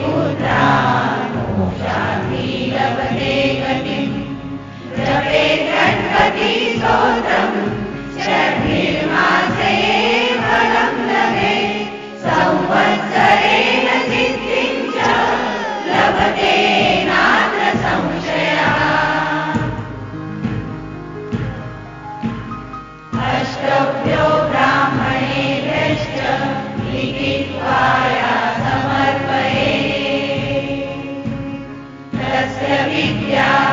Pu Sevilla.